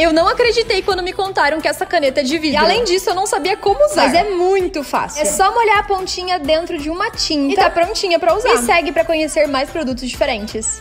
Eu não acreditei quando me contaram que essa caneta é de vidro. E além disso, eu não sabia como usar. Mas é muito fácil. É só molhar a pontinha dentro de uma tinta e tá prontinha pra usar. E segue para conhecer mais produtos diferentes.